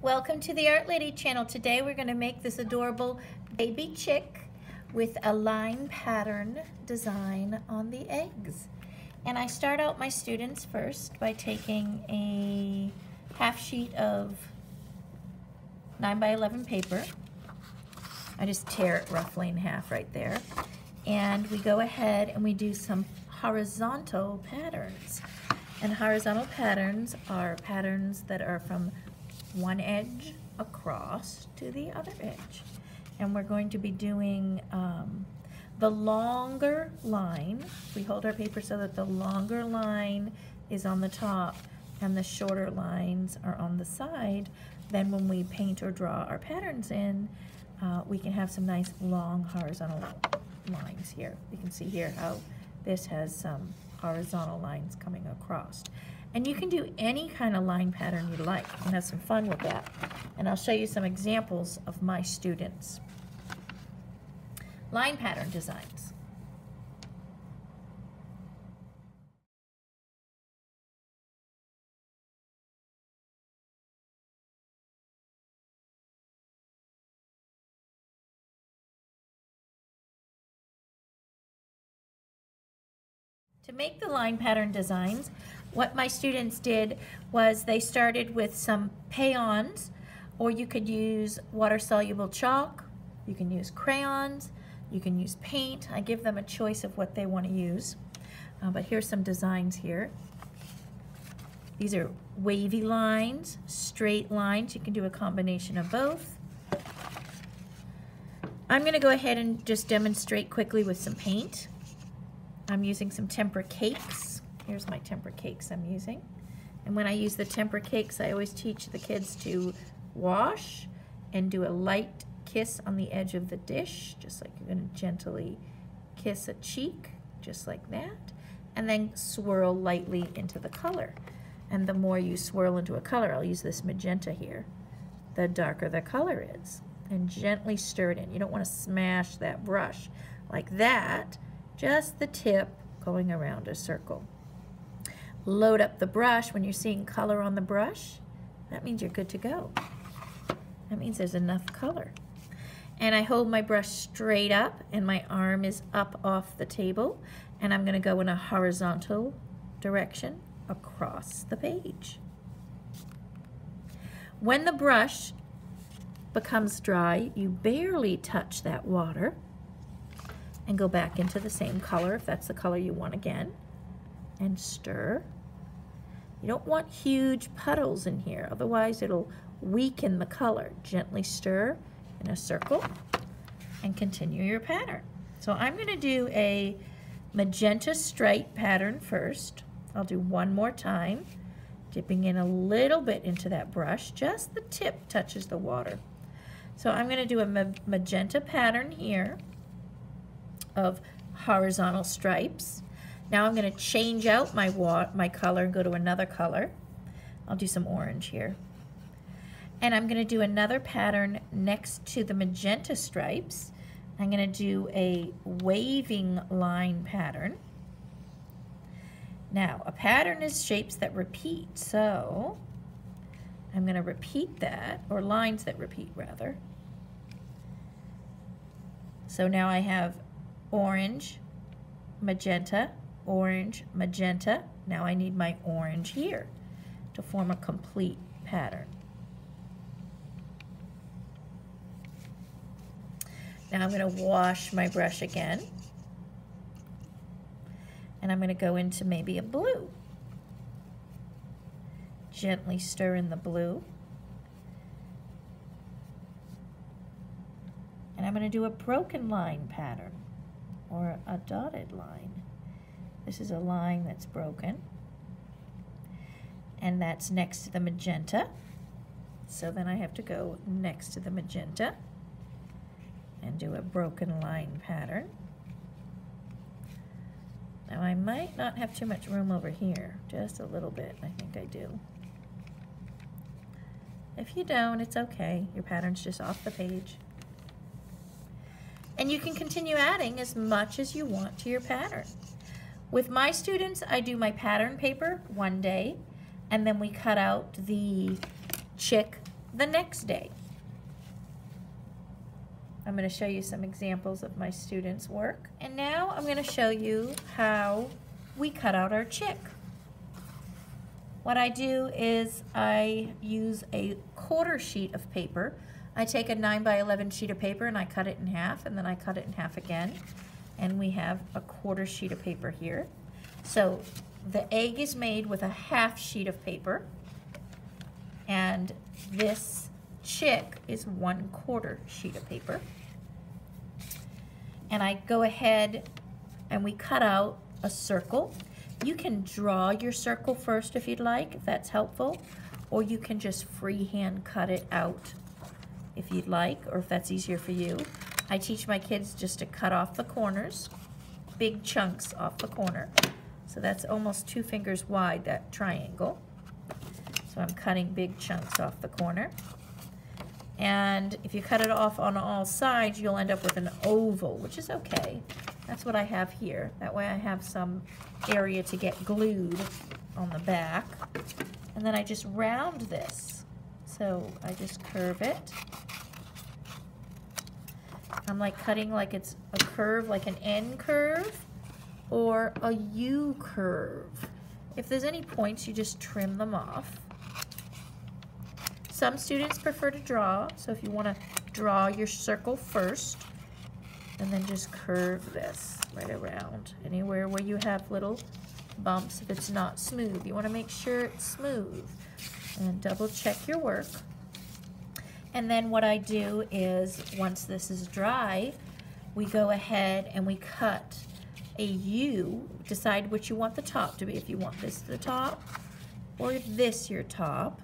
Welcome to the Art Lady channel. Today we're going to make this adorable baby chick with a line pattern design on the eggs. And I start out my students first by taking a half sheet of 9 by 11 paper. I just tear it roughly in half right there. And we go ahead and we do some horizontal patterns. And horizontal patterns are patterns that are from one edge across to the other edge. And we're going to be doing um, the longer line. We hold our paper so that the longer line is on the top and the shorter lines are on the side. Then when we paint or draw our patterns in, uh, we can have some nice long horizontal lines here. You can see here how this has some horizontal lines coming across. And you can do any kind of line pattern you like and have some fun with that. And I'll show you some examples of my students. Line pattern designs. To make the line pattern designs, what my students did was they started with some Payons, or you could use water-soluble chalk, you can use crayons, you can use paint. I give them a choice of what they want to use. Uh, but here's some designs here. These are wavy lines, straight lines. You can do a combination of both. I'm going to go ahead and just demonstrate quickly with some paint. I'm using some tempera cakes. Here's my tempera cakes I'm using. And when I use the tempera cakes, I always teach the kids to wash and do a light kiss on the edge of the dish, just like you're to gently kiss a cheek, just like that. And then swirl lightly into the color. And the more you swirl into a color, I'll use this magenta here, the darker the color is. And gently stir it in. You don't want to smash that brush like that just the tip going around a circle. Load up the brush. When you're seeing color on the brush, that means you're good to go. That means there's enough color. And I hold my brush straight up and my arm is up off the table and I'm gonna go in a horizontal direction across the page. When the brush becomes dry, you barely touch that water and go back into the same color if that's the color you want again and stir. You don't want huge puddles in here, otherwise it'll weaken the color. Gently stir in a circle and continue your pattern. So I'm going to do a magenta stripe pattern first. I'll do one more time, dipping in a little bit into that brush, just the tip touches the water. So I'm going to do a magenta pattern here of horizontal stripes. Now I'm going to change out my, my color and go to another color. I'll do some orange here. And I'm going to do another pattern next to the magenta stripes. I'm going to do a waving line pattern. Now, a pattern is shapes that repeat, so I'm going to repeat that, or lines that repeat, rather. So now I have orange, magenta, orange, magenta. Now I need my orange here to form a complete pattern. Now I'm going to wash my brush again. And I'm going to go into maybe a blue. Gently stir in the blue. And I'm going to do a broken line pattern or a dotted line. This is a line that's broken. And that's next to the magenta. So then I have to go next to the magenta and do a broken line pattern. Now I might not have too much room over here, just a little bit, I think I do. If you don't, it's okay. Your pattern's just off the page. And you can continue adding as much as you want to your pattern. With my students, I do my pattern paper one day, and then we cut out the chick the next day. I'm going to show you some examples of my students' work. And now I'm going to show you how we cut out our chick. What I do is I use a quarter sheet of paper. I take a 9 by 11 sheet of paper and I cut it in half and then I cut it in half again. And we have a quarter sheet of paper here. So the egg is made with a half sheet of paper and this chick is one quarter sheet of paper and I go ahead and we cut out a circle. You can draw your circle first if you'd like, if that's helpful, or you can just freehand cut it out if you'd like, or if that's easier for you. I teach my kids just to cut off the corners, big chunks off the corner. So that's almost two fingers wide, that triangle. So I'm cutting big chunks off the corner. And if you cut it off on all sides, you'll end up with an oval, which is okay. That's what I have here. That way I have some area to get glued on the back. And then I just round this. So I just curve it. I'm like cutting like it's a curve, like an N curve or a U curve. If there's any points, you just trim them off. Some students prefer to draw, so if you want to draw your circle first, and then just curve this right around. Anywhere where you have little bumps, if it's not smooth. You want to make sure it's smooth. And double check your work. And then what I do is, once this is dry, we go ahead and we cut a U, decide what you want the top to be, if you want this the top, or this your top.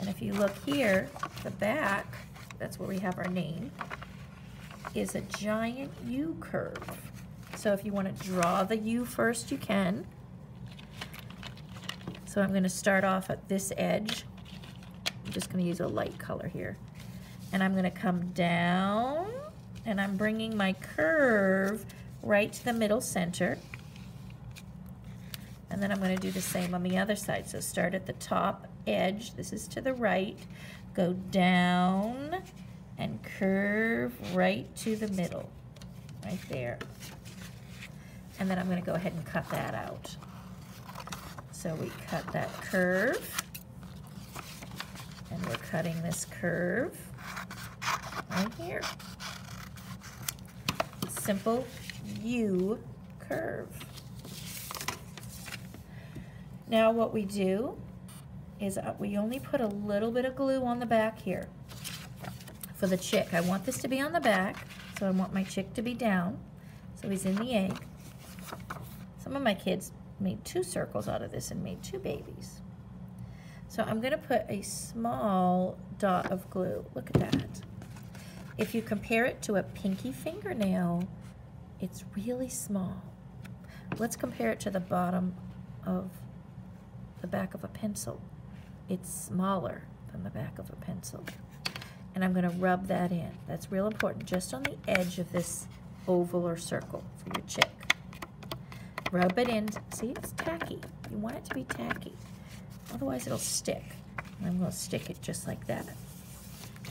And if you look here, the back, that's where we have our name, is a giant U curve. So if you want to draw the U first, you can. So I'm going to start off at this edge. I'm just going to use a light color here. And I'm going to come down, and I'm bringing my curve right to the middle center. And then I'm going to do the same on the other side. So start at the top edge, this is to the right, go down and curve right to the middle, right there. And then I'm going to go ahead and cut that out. So we cut that curve, and we're cutting this curve right here. Simple U curve. Now what we do is uh, we only put a little bit of glue on the back here for the chick. I want this to be on the back, so I want my chick to be down. So he's in the egg. Some of my kids made two circles out of this and made two babies. So I'm going to put a small dot of glue. Look at that. If you compare it to a pinky fingernail, it's really small. Let's compare it to the bottom of the back of a pencil it's smaller than the back of a pencil. And I'm going to rub that in. That's real important, just on the edge of this oval or circle for your chick. Rub it in. See, it's tacky. You want it to be tacky. Otherwise, it'll stick. I'm going to stick it just like that.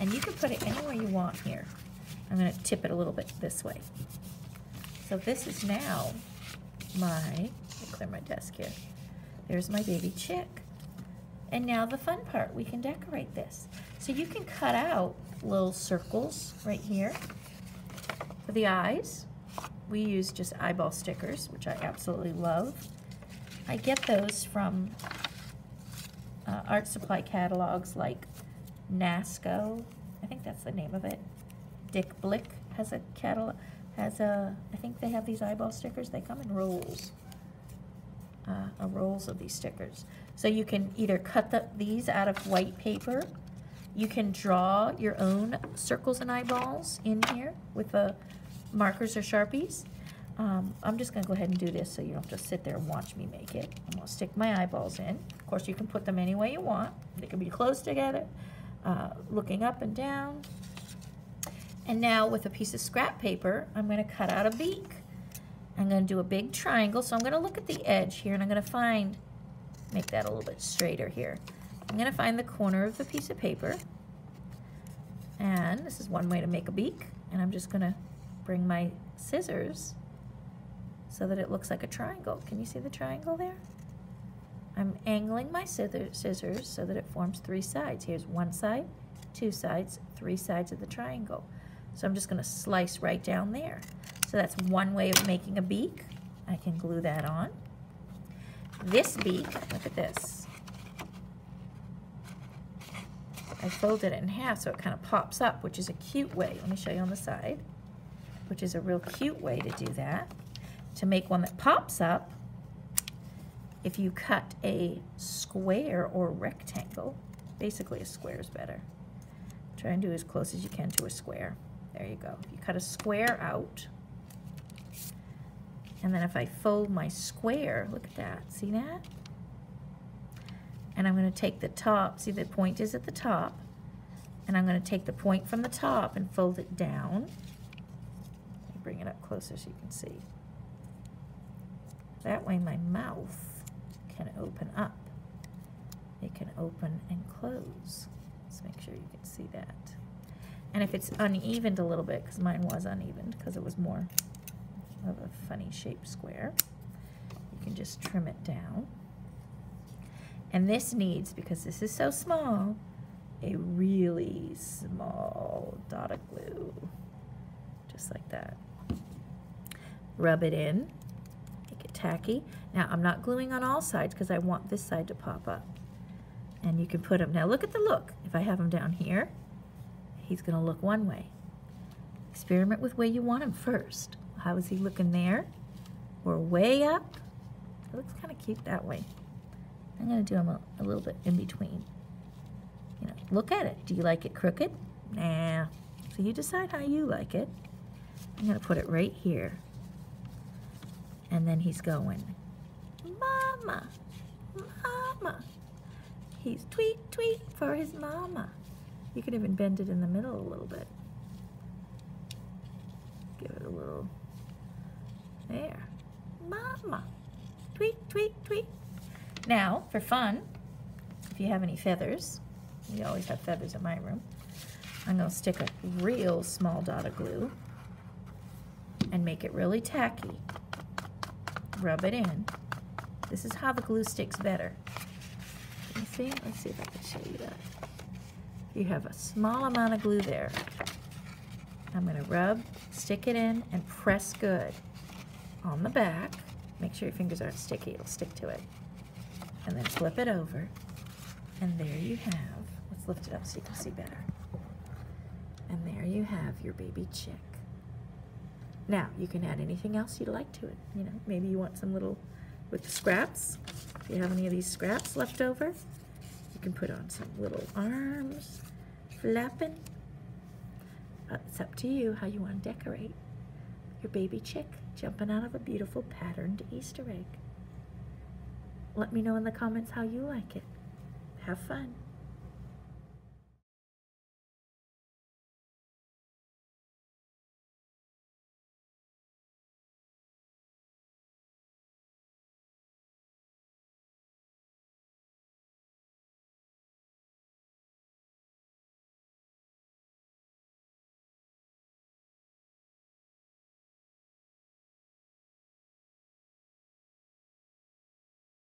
And you can put it anywhere you want here. I'm going to tip it a little bit this way. So this is now my, clear my desk here. There's my baby chick. And now the fun part, we can decorate this. So you can cut out little circles right here for the eyes. We use just eyeball stickers, which I absolutely love. I get those from uh, art supply catalogs like NASCO, I think that's the name of it. Dick Blick has a catalog, has a, I think they have these eyeball stickers. They come in rolls, uh, rolls of these stickers. So you can either cut the, these out of white paper, you can draw your own circles and eyeballs in here with the markers or Sharpies. Um, I'm just going to go ahead and do this so you don't to sit there and watch me make it. I'm going to stick my eyeballs in. Of course, you can put them any way you want. They can be close together, uh, looking up and down. And now with a piece of scrap paper, I'm going to cut out a beak. I'm going to do a big triangle. So I'm going to look at the edge here and I'm going to find make that a little bit straighter here. I'm going to find the corner of the piece of paper. And this is one way to make a beak. And I'm just going to bring my scissors so that it looks like a triangle. Can you see the triangle there? I'm angling my scissors so that it forms three sides. Here's one side, two sides, three sides of the triangle. So I'm just going to slice right down there. So that's one way of making a beak. I can glue that on. This beak, look at this. I folded it in half so it kind of pops up, which is a cute way. Let me show you on the side, which is a real cute way to do that. To make one that pops up, if you cut a square or rectangle, basically a square is better. Try and do as close as you can to a square. There you go. If you cut a square out, and then if I fold my square, look at that, see that? And I'm going to take the top, see the point is at the top, and I'm going to take the point from the top and fold it down. bring it up closer so you can see. That way my mouth can open up. It can open and close. Let's make sure you can see that. And if it's unevened a little bit, because mine was uneven, because it was more of a funny shaped square, you can just trim it down. And this needs, because this is so small, a really small dot of glue, just like that. Rub it in, tacky. Now I'm not gluing on all sides because I want this side to pop up. And you can put them, now look at the look. If I have him down here, he's gonna look one way. Experiment with where you want him first. How is he looking there? Or way up? It looks kind of cute that way. I'm going to do them a, a, little bit in between. You know, look at it. Do you like it crooked? Nah. So you decide how you like it. I'm going to put it right here. And then he's going, Mama, Mama. He's tweet, tweet for his mama. You could even bend it in the middle a little bit. Give it a little, there. Mama, tweet, tweet, tweet. Now, for fun, if you have any feathers, we always have feathers in my room, I'm going to stick a real small dot of glue and make it really tacky. Rub it in. This is how the glue sticks better. You see? Let's see if I can show you that. You have a small amount of glue there. I'm going to rub, stick it in, and press good on the back. Make sure your fingers aren't sticky. It'll stick to it and then flip it over and there you have let's lift it up so you can see better and there you have your baby chick now you can add anything else you'd like to it you know maybe you want some little with the scraps if you have any of these scraps left over you can put on some little arms flapping uh, it's up to you how you want to decorate your baby chick jumping out of a beautiful patterned Easter egg. Let me know in the comments how you like it. Have fun.